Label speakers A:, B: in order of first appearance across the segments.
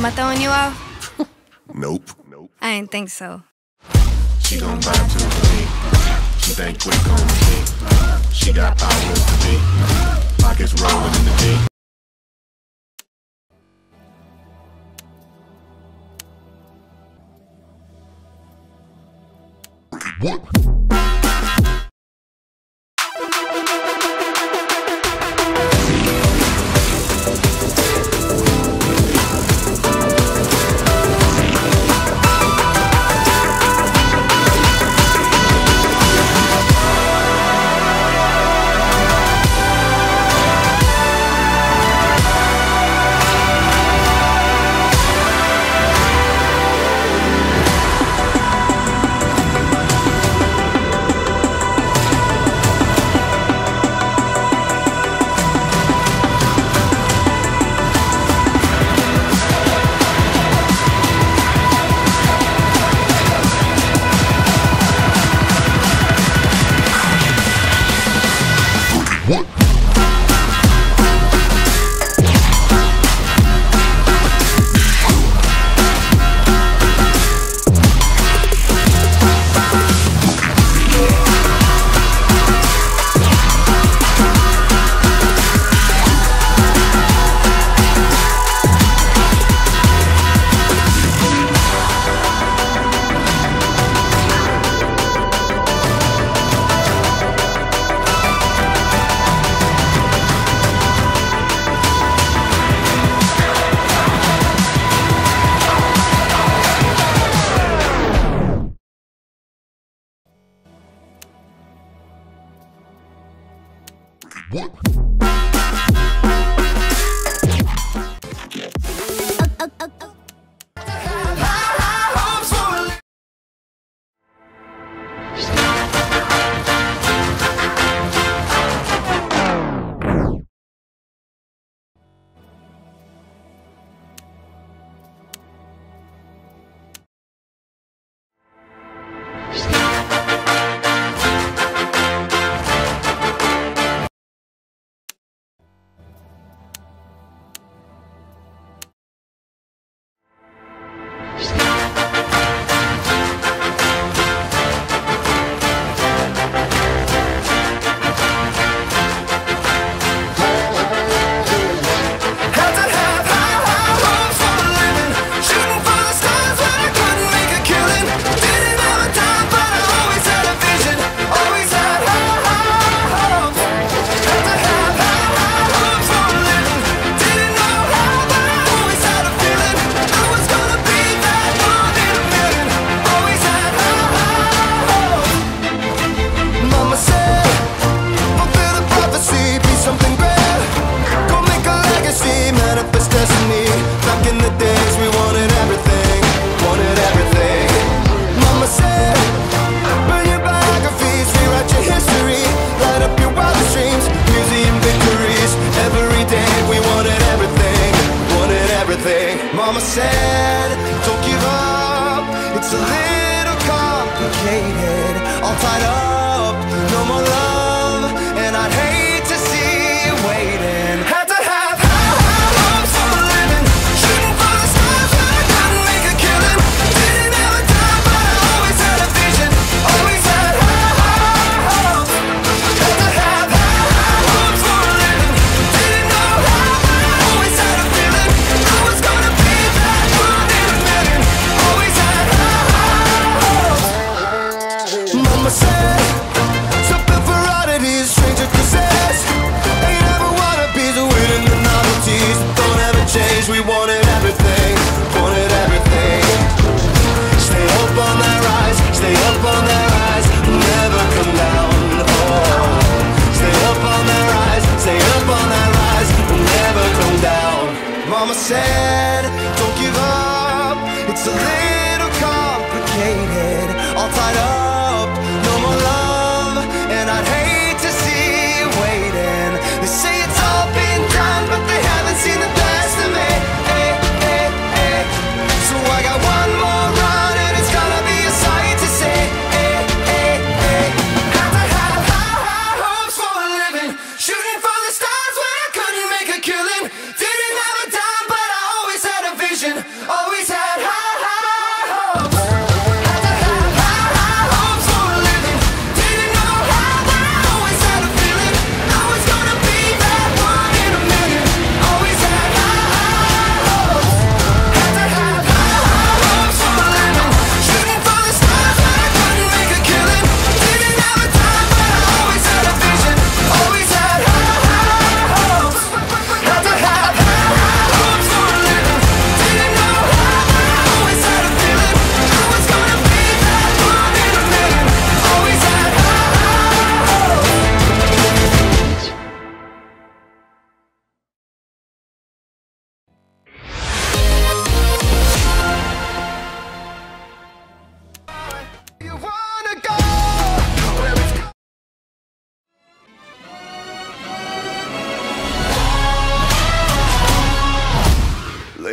A: Am I throwing you off?
B: nope. Nope.
A: I ain't think so.
B: She gon' buy too quick. She think quick on the kick. She got power to the beat. Pockets rolling in the deep. What? What?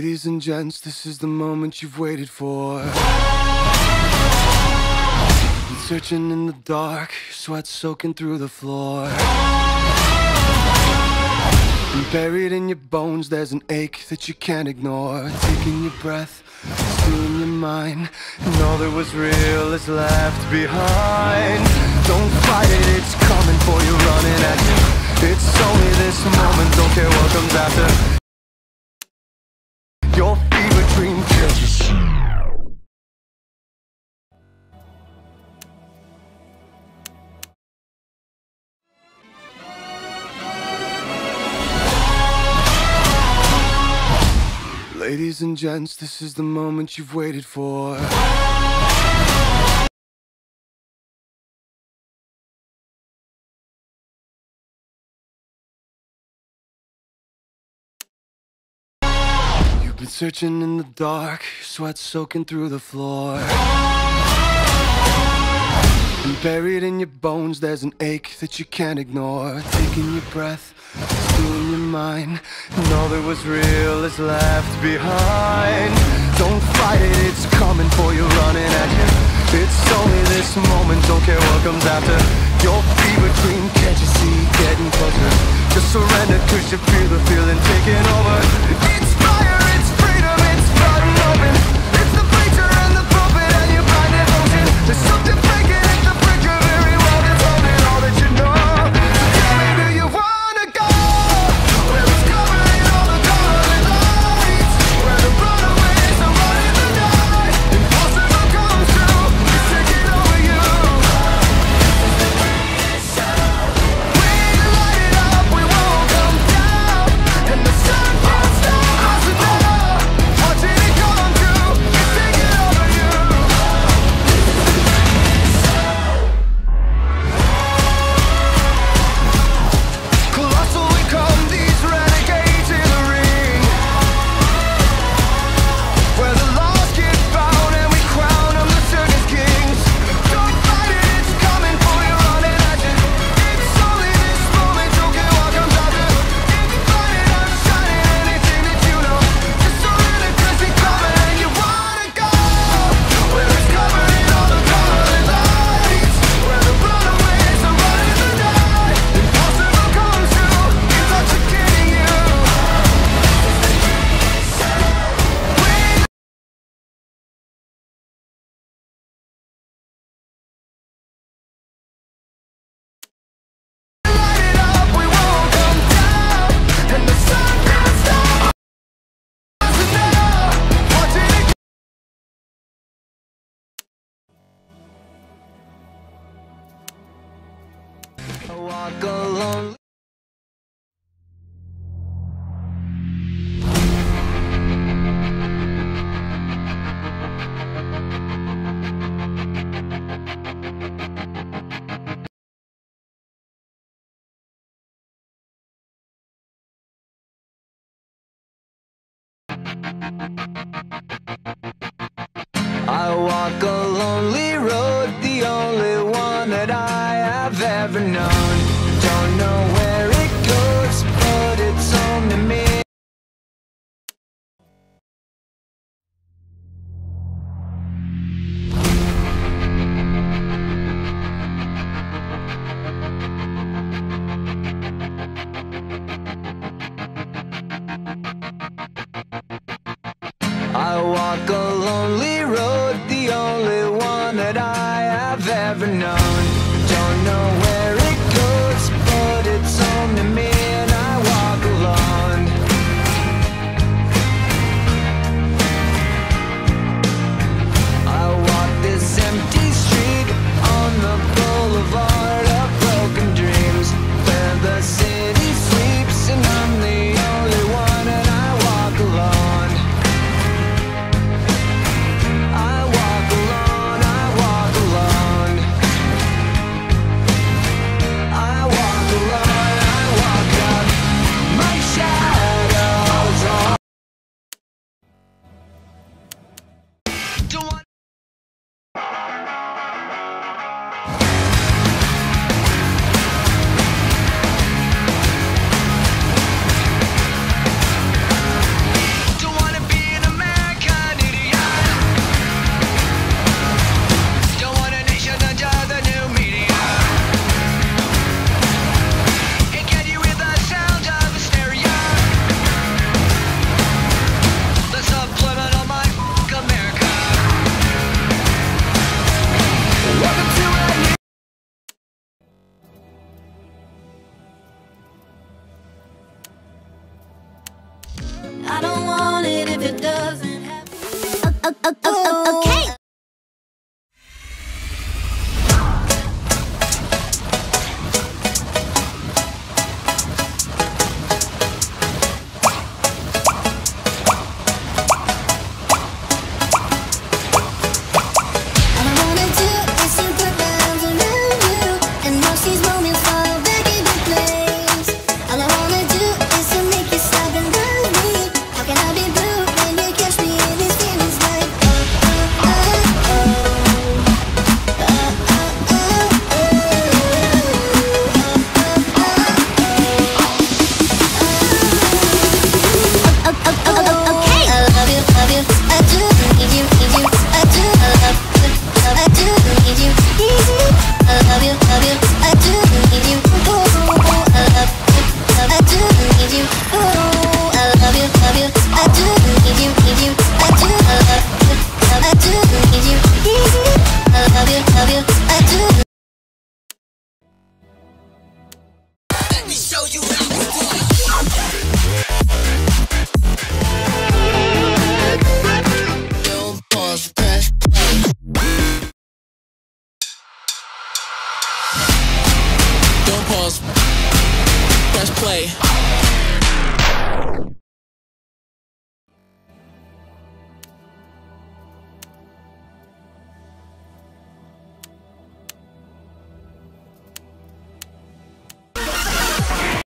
C: Ladies and gents, this is the moment you've waited for. Been searching in the dark, sweat soaking through the floor. And buried in your bones, there's an ache that you can't ignore. Taking your breath, stealing your mind, and all that was real is left behind. Don't fight it, it's coming for you, running at you. It's only this moment, don't care what comes after your fever dream kills. Ladies and gents, this is the moment you've waited for. Searching in the dark, sweat soaking through the floor. And buried in your bones, there's an ache that you can't ignore. Taking your breath, stealing your mind. And all that was real is left behind. Don't fight it, it's coming for you, running at you. It's only this moment, don't care what comes after. Your fever dream, can't you see, getting closer? Just surrender, cause you feel the feeling taking over. It's
D: walk alone. I walk a lonely walk a lonely